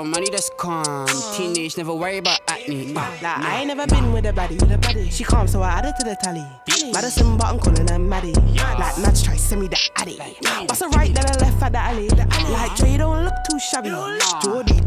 Oh, money that's calm. Teenage, never worry about acne. Nah, I ain't never been with a baddie. With a baddie. She calm, so I added to the tally. Madison, but I'm calling her Maddie. Like Nudge, try send me the addy. Bust a right, then a left at the alley. Like Dre, don't look too shabby. Jordy.